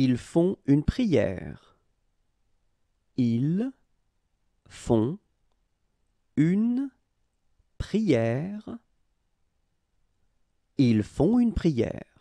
Ils font une prière. Ils font une prière. Ils font une prière.